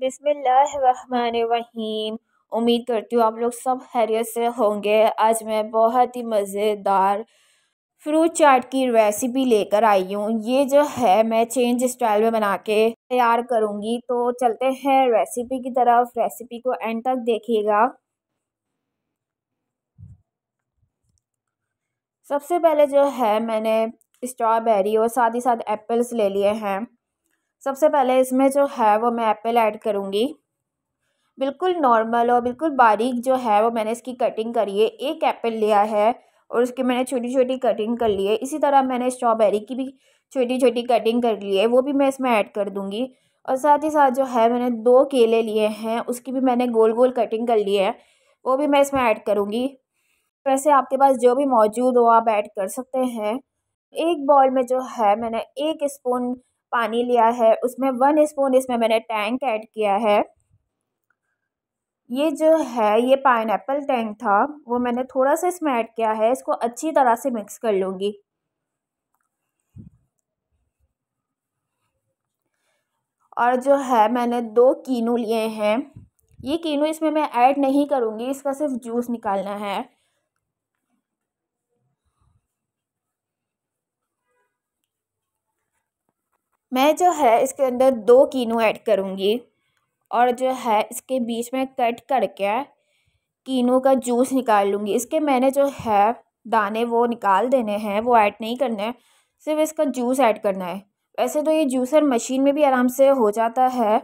बिस्मिल्लाहिर्रहमानिर्रहीम। उम्मीद करती हूँ आप लोग सब खैरियत से होंगे। आज मैं बहुत ही मज़ेदार फ्रूट चाट की रेसिपी लेकर आई हूँ। ये जो है, मैं चेंज स्टाइल में बना के तैयार करूँगी। तो चलते हैं रेसिपी की तरफ़। रेसिपी को एंड तक देखिएगा। सबसे पहले जो है, मैंने स्ट्रॉबेरी और साथ ही साथ एप्पल्स ले लिए हैं। सबसे पहले इसमें जो है वो मैं एप्पल ऐड करूँगी। बिल्कुल नॉर्मल और बिल्कुल बारीक जो है वो मैंने इसकी कटिंग करी है। एक एप्पल लिया है और उसकी मैंने छोटी छोटी कटिंग कर ली है। इसी तरह मैंने स्ट्रॉबेरी की भी छोटी छोटी कटिंग कर ली है। वो भी मैं इसमें ऐड कर दूँगी। और साथ ही साथ जो है मैंने दो केले लिए हैं। उसकी भी मैंने गोल गोल कटिंग कर ली है। वो भी मैं इसमें ऐड करूँगी। वैसे आपके पास जो भी मौजूद हो आप ऐड कर सकते हैं। एक बॉल में जो है मैंने एक स्पून पानी लिया है। उसमें वन स्पून इसमें मैंने टैंक ऐड किया है। ये जो है, ये पाइन टैंक था, वो मैंने थोड़ा सा इसमें ऐड किया है। इसको अच्छी तरह से मिक्स कर लूँगी। और जो है, मैंने दो कीनू लिए हैं। ये कीनू इसमें मैं ऐड नहीं करूँगी, इसका सिर्फ़ जूस निकालना है। मैं जो है इसके अंदर दो कीनू ऐड करूँगी और जो है इसके बीच में कट करके कीनू का जूस निकाल लूँगी। इसके मैंने जो है दाने वो निकाल देने हैं, वो ऐड नहीं करने सिर्फ़ इसका जूस ऐड करना है। वैसे तो ये जूसर मशीन में भी आराम से हो जाता है,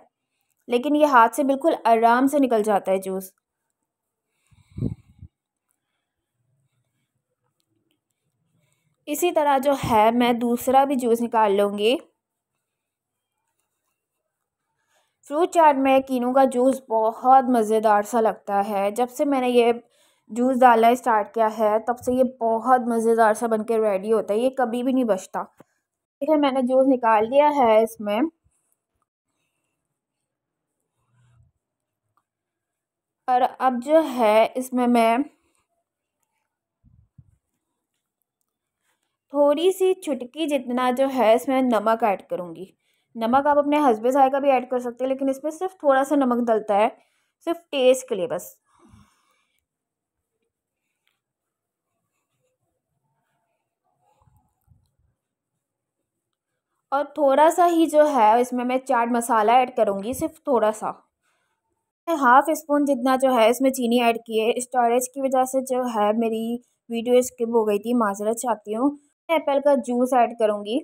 लेकिन ये हाथ से बिल्कुल आराम से निकल जाता है जूस। इसी तरह जो है मैं दूसरा भी जूस निकाल लूँगी। फ्रूट चाट में कीनू का जूस बहुत मज़ेदार सा लगता है। जब से मैंने ये जूस डालना स्टार्ट किया है, तब से ये बहुत मज़ेदार सा बन के रेडी होता है। ये कभी भी नहीं बचता। देखिए मैंने जूस निकाल दिया है इसमें। और अब जो है, इसमें मैं थोड़ी सी चुटकी जितना जो है, इसमें नमक ऐड करूँगी। नमक आप अपने हसबे का भी ऐड कर सकते हैं, लेकिन इसमें सिर्फ़ थोड़ा सा नमक डलता है, सिर्फ़ टेस्ट के लिए बस। और थोड़ा सा ही जो है, इसमें मैं चाट मसाला ऐड करूँगी, सिर्फ़ थोड़ा सा। हाफ़ स्पून जितना जो है, इसमें चीनी ऐड की है। स्टोरेज की वजह से जो है, मेरी वीडियो स्किप हो गई थी, माजरत चाहती हूँ। एप्पल का जूस ऐड करूँगी।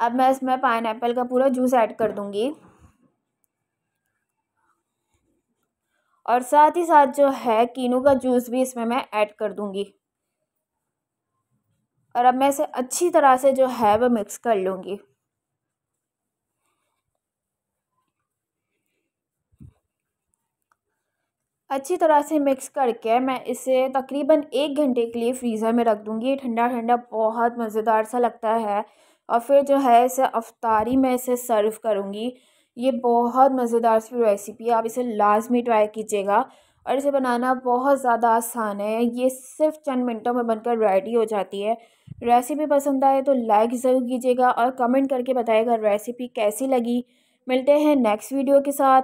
अब मैं इसमें पाइन का पूरा जूस ऐड कर दूँगी। और साथ ही साथ जो है कीनू का जूस भी इसमें मैं ऐड कर दूँगी। और अब मैं इसे अच्छी तरह से जो है, वो मिक्स कर लूँगी। अच्छी तरह से मिक्स करके मैं इसे तकरीबन एक घंटे के लिए फ्रीज़र में रख दूँगी। ठंडा ठंडा बहुत मज़ेदार सा लगता है। और फिर जो है इसे अफ्तारी में इसे सर्व करूँगी। ये बहुत मज़ेदार सी रेसिपी है, आप इसे लाजमी ट्राई कीजिएगा। और इसे बनाना बहुत ज़्यादा आसान है। ये सिर्फ़ चंद मिनटों में बनकर रेडी हो जाती है। रेसिपी पसंद आए तो लाइक ज़रूर कीजिएगा और कमेंट करके बताइएगा रेसिपी कैसी लगी। मिलते हैं नेक्स्ट वीडियो के साथ।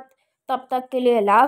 तब तक के लिए अल्लाह